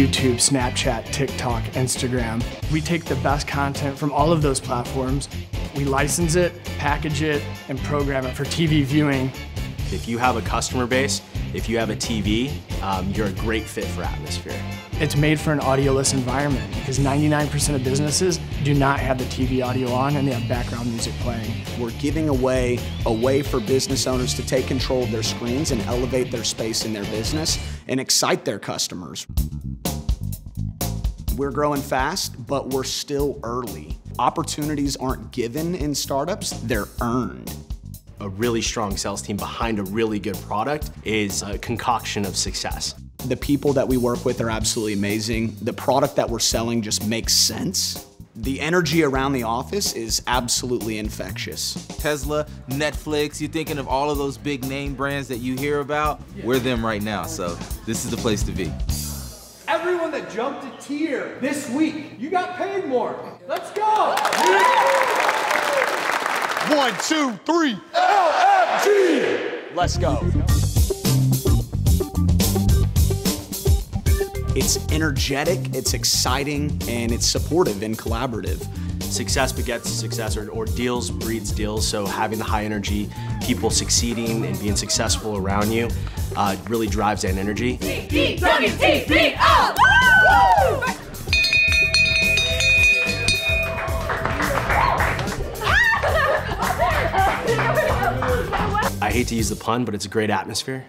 YouTube, Snapchat, TikTok, Instagram. We take the best content from all of those platforms, we license it, package it, and program it for TV viewing. If you have a customer base, if you have a TV, um, you're a great fit for Atmosphere. It's made for an audioless environment because 99% of businesses do not have the TV audio on and they have background music playing. We're giving away a way for business owners to take control of their screens and elevate their space in their business and excite their customers. We're growing fast, but we're still early. Opportunities aren't given in startups, they're earned a really strong sales team behind a really good product is a concoction of success. The people that we work with are absolutely amazing. The product that we're selling just makes sense. The energy around the office is absolutely infectious. Tesla, Netflix, you're thinking of all of those big name brands that you hear about? We're them right now, so this is the place to be. Everyone that jumped a tier this week, you got paid more. Let's go! One, two, three. LFG! Let's go. It's energetic, it's exciting, and it's supportive and collaborative. Success begets success, or, or deals breeds deals. So having the high energy, people succeeding and being successful around you, uh, really drives that energy. I hate to use the pun, but it's a great atmosphere.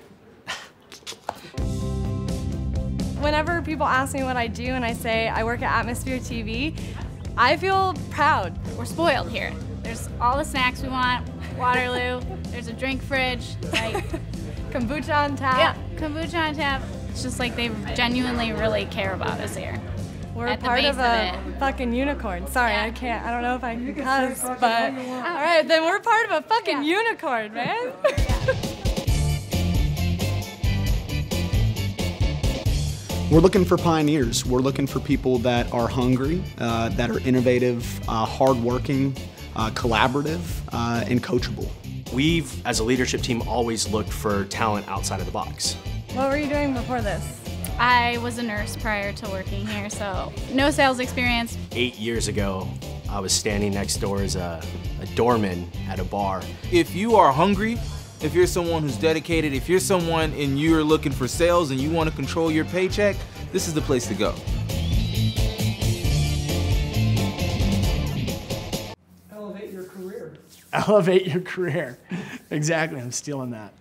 Whenever people ask me what I do and I say I work at Atmosphere TV, I feel proud. We're spoiled here. There's all the snacks we want, Waterloo, there's a drink fridge, like kombucha on tap. Yeah, kombucha on tap. It's just like they genuinely really care about us here. We're part of a of fucking unicorn. Sorry, yeah. I can't. I don't know if I can cuss, but all right, then we're part of a fucking yeah. unicorn, man. We're looking for pioneers. We're looking for people that are hungry, uh, that are innovative, uh, hardworking, uh, collaborative, uh, and coachable. We've, as a leadership team, always looked for talent outside of the box. What were you doing before this? I was a nurse prior to working here, so no sales experience. Eight years ago, I was standing next door as a, a doorman at a bar. If you are hungry, if you're someone who's dedicated, if you're someone and you're looking for sales and you want to control your paycheck, this is the place to go. Elevate your career. Elevate your career. exactly, I'm stealing that.